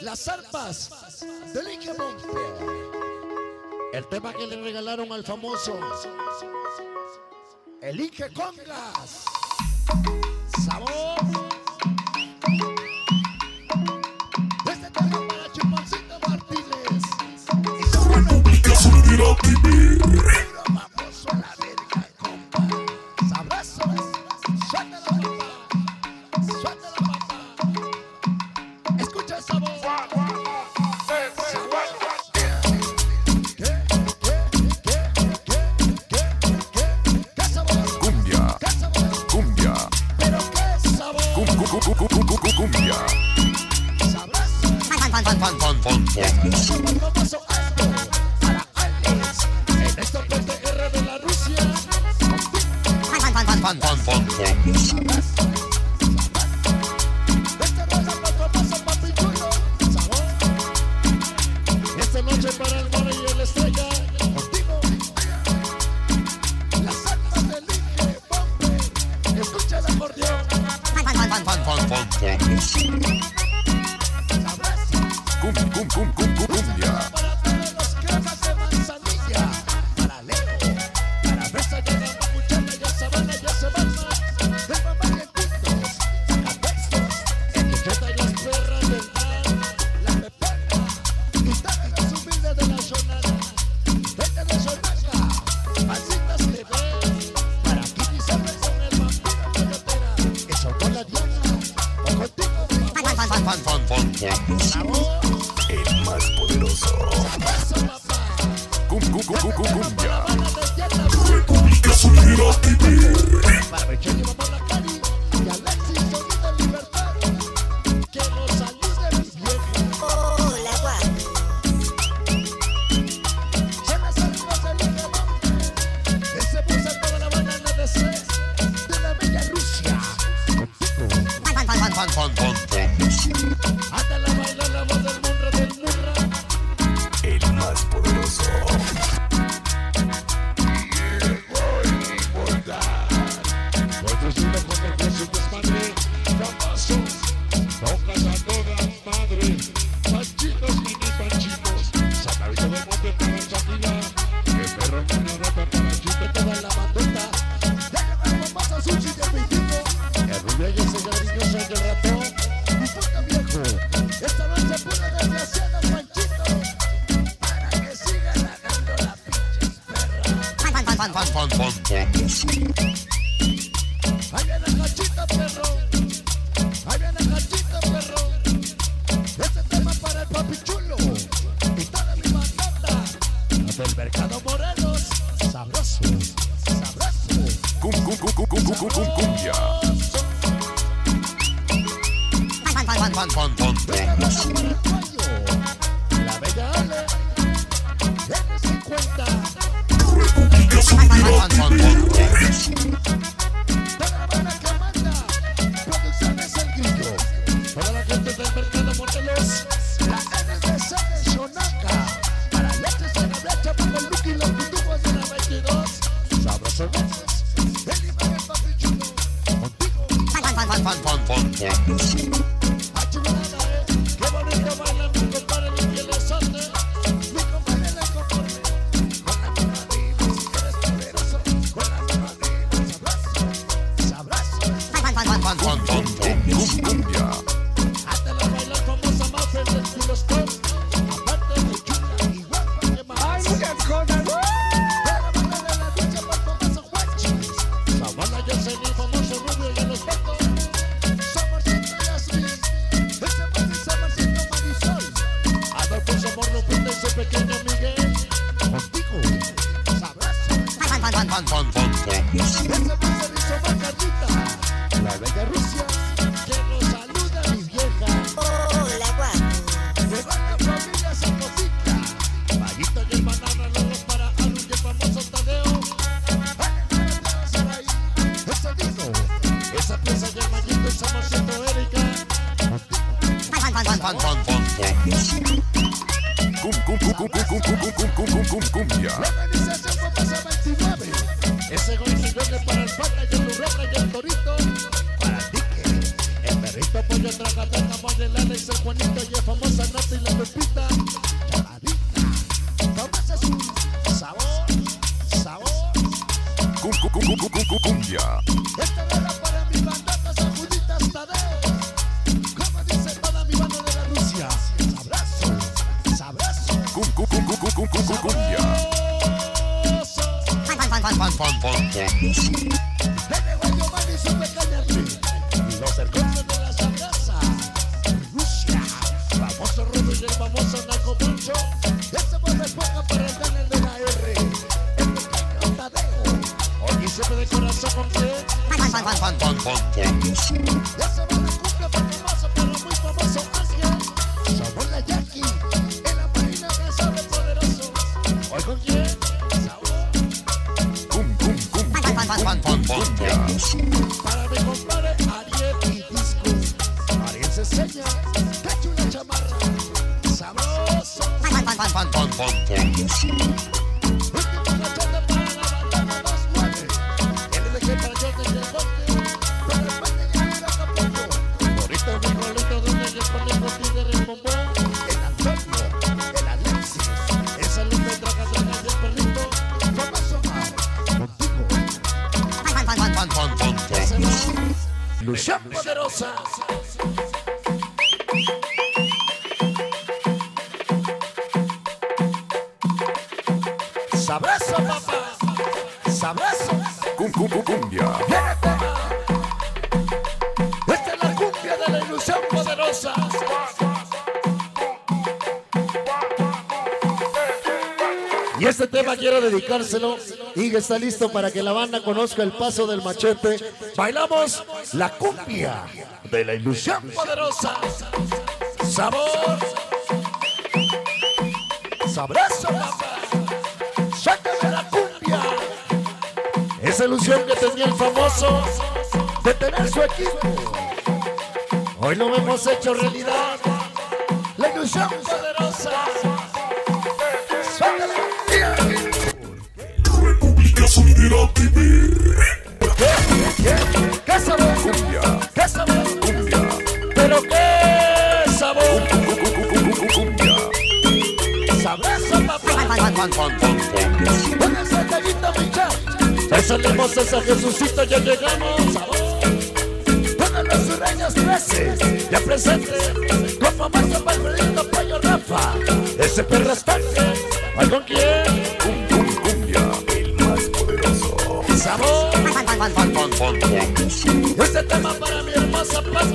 Las arpas de Lique El tema que le regalaron al famoso El Inge Congas. Sabor. Desde Tierra para Chupancito Martínez. Y república se a vivir fan, fan, fan, fan, fan. Ahí viene Jachita, perro. Ahí viene Jachita, perro. Este tema para el papi chulo. Y toda mi mandata. Del mercado Morelos. Sabroso. Sabroso. Cum, cum, cum, cum, cum, cum, cum, cumbia. one, one, one. Su amor lo prende ese pequeño Miguel. Contigo, ¿sabes? Ese la bella Rusia, que nos saluda mis viejas. Familia y el para famoso Tadeo. Esa pieza de esa Erika. Fun, fun, fun, fun, fun, fun cumbia. Ese golpe para el padre, yo tu roca y el torito. Para ti el perrito pollo traga, tenga, lana y ser Juanito y es famosa nata y la pepita. pan, pan, pan, pan. Este tema quiero dedicárselo. Y está listo para que la banda conozca el paso del machete. Bailamos la cumbia de la ilusión poderosa. Sabor. Sabroso, papá. Sácame la cumbia. Esa ilusión que tenía el famoso de tener su equipo. Hoy lo hemos hecho realidad. La ilusión poderosa. Sácale. ¿Qué sabor? Cumbia. ¿Qué sabor? Cumbia. Pero qué sabor. Cumbia. Sabrosa papá. Con ese esa Jesucita, ya llegamos. Sabor. Pónganle sus rayos Ya presente. Como más el Pollo Rafa. Ese perro está. ¿Algún quién? Este tema para mi hermosa paz.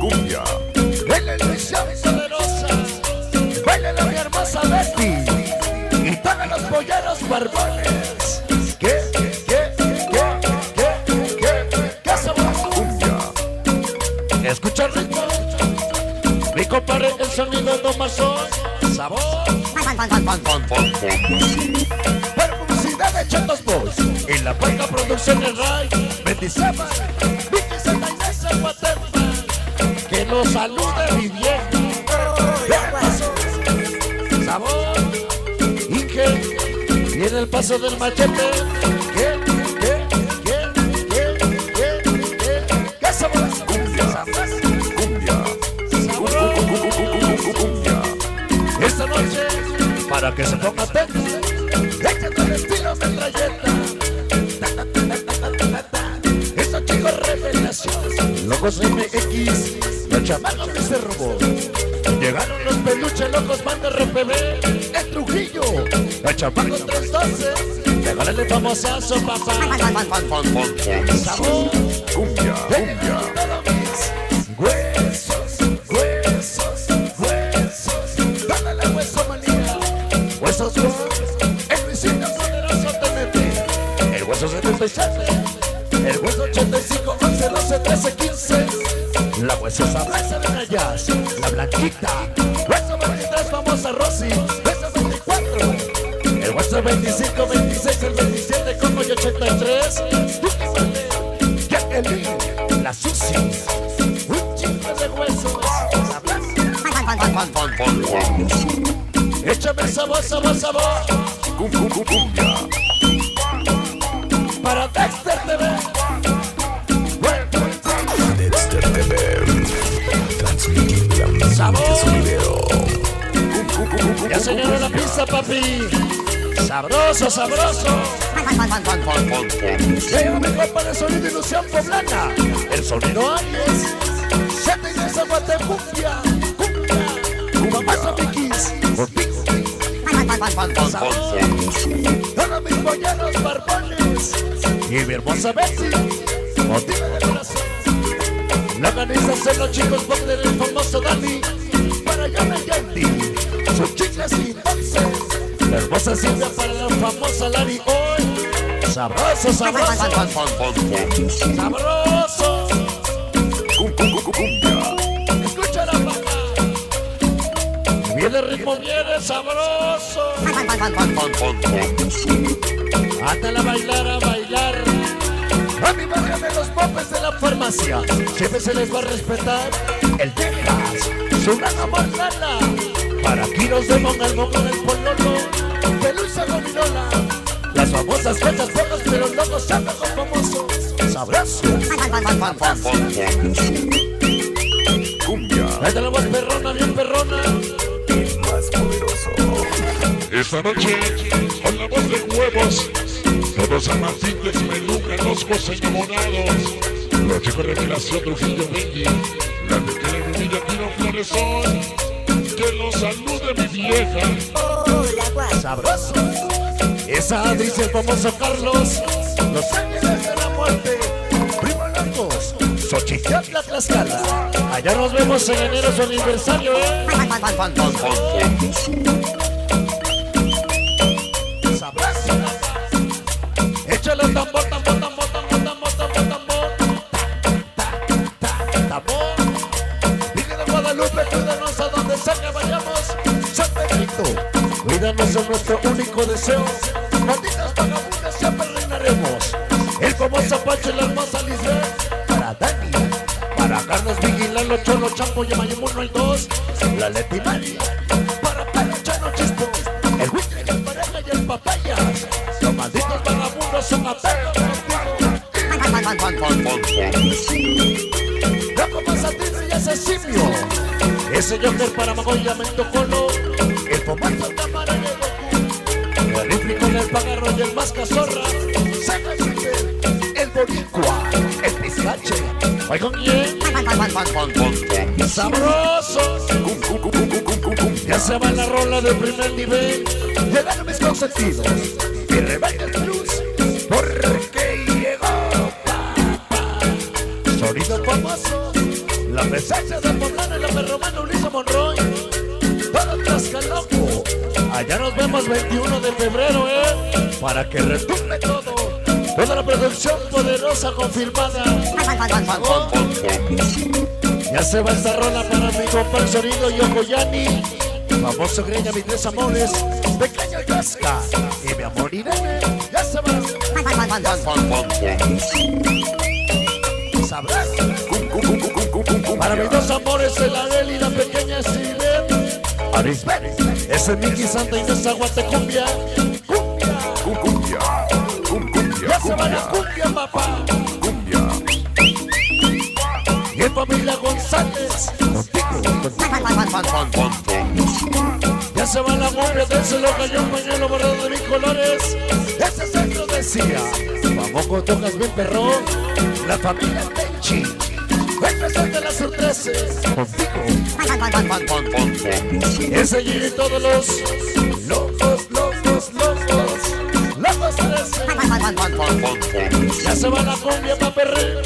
Cumbia. Mi hermosa los polleros barbones. Para publicidad pues, de Chatos Boys en la puerta producción de Ray, Bendizaba, Vicky Santa Inés Guatemala. Que nos salude mi vieja. Sabor y que viene el paso del machete. Que, Esta noche para que se ponga Échate el estilo metralleta. Esos chicos revelación. Locos MX, los chamacos de ese rumbo. Llegaron los peluches locos, banda RPB. El Trujillo, los chamacos 312. Regálale famosazo, papá. Sabor, cumbia, cumbia. La hueso sabrosa de Nayas. La blanquita. Hueso 23, famosa Rosy. Hueso 24. El hueso 25, 26, el 27, como y 83. Jacqueline, la Susi. Un chico de huesos. Fan, fan. Échame sabor, sabor, sabor. Cum. Para Dexter TV. Sabor. un. Ya se llenó la pizza, papi. Sabroso, sabroso. Llega mi copa de sonido ilusión poblana. El sonido Aries. Se te ingresa cuate cumbia. Cumbia. Cumbia. piquis. Todos mis polleros barbones. Y mi hermosa Betsy. Motiva de corazón. La organización los chicos pop del famoso Dani. Para Yana Yandy. Sus chicas y dulces. La hermosa Silvia para la famosa Lari hoy. Sabroso, sabroso. Sabroso. Escucha la papá. Viene el ritmo, viene sabroso. Átala a bailar, a bailar. Los de la farmacia. Siempre se les va a respetar el Texas. Su gran amor. Para Kiros de Monga, el Mongo del Pololo. Pelusa Gominola. Las famosas fechas pocas, pero luego se anda con famoso. Sabroso. Ahí está la voz perrona, bien perrona. Esta noche, con la voz de huevos, todos amantibles, meluca, los ojos enamorados. Los chicos de Revelación Trujillo Benji, la pequeña Rubilla Tino Floresón. Que los salude mi vieja. Hola, guapo. Sabroso. Esa dice el famoso Carlos. Los ángeles de la muerte. Primo Locos. Xochitl, Tlaxcala. Allá nos vemos en enero su aniversario, ¿eh? Cholos, Chapo y Mayimún, no hay dos. La Leti para Pedro Chano Chispo. El Wicked, el pareja y el papayas. Los malditos vagabundos son apegos Loco Mazatín y ese simio. Ese Joker para Magoya Mentocolo. El Cámara de Goku. El Rifle con el pagarro y el más cazorra. Saca el Boricua. El Pistache. ¿Hoy con quién? Sabroso. Ya se va la rola del primer nivel. Llegaron mis consentidos. Mi rebelde plus. Porque llegó. Sonido famoso. La presencia de Poblano y la perromana Ulisa Monroy. Todo Tlaxcaloco. Allá nos vemos 21 de febrero, ¿eh? Para que retumbe todo. Toda la producción poderosa confirmada. Ya se va esta rola para mi compa sonido Yoko Yani. Famoso Greña, mis tres amores. Pequeño Yasca. Y mi amor Irene. Ya se va. Sabrás. Para mis dos amores, el Adel y la pequeña. Arisbet. Ese es Miki Santa Inés Aguatecumbia. Cumbia. La cumbia, papá. Y el familia González. Ya se va la cumbia, de ese lo cayó un pañuelo bordado de mil colores. Ese centro decía. Vamos con tocas bien perrón. La familia Tenchi. Representa la sub 13. Contigo. Ese y todos los locos, se va la cumbia pa' perrer.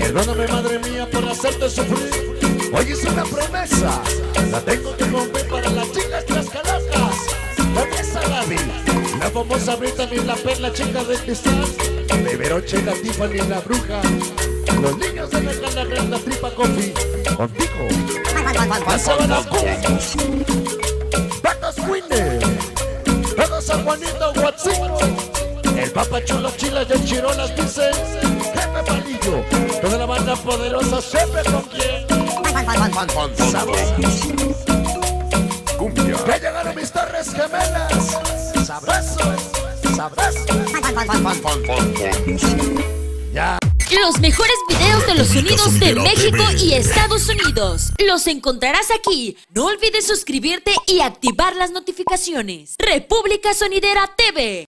Perdóname, madre mía, por hacerte sufrir. Hoy es una promesa. La tengo que cumplir para las chicas trascalacas. Vanessa Gaby. La famosa Brittany, la perla chica de cristal. De Veroche, la Tiffany, la bruja. Los niños de la cana, la tripa coffee. Contigo. Va la cumbia. Patos Winner. Todo San Juanito, Guatzito. El Papa Chulo Chila y el Chirolas dicen Jefe Palillo Toda la banda poderosa siempre con quien Sabroso Que llegaron mis torres gemelas Sabroso Sabroso Ya Los mejores videos de los sonidos de México y Estados Unidos. Los encontrarás aquí. No olvides suscribirte y activar las notificaciones. República Sonidera TV.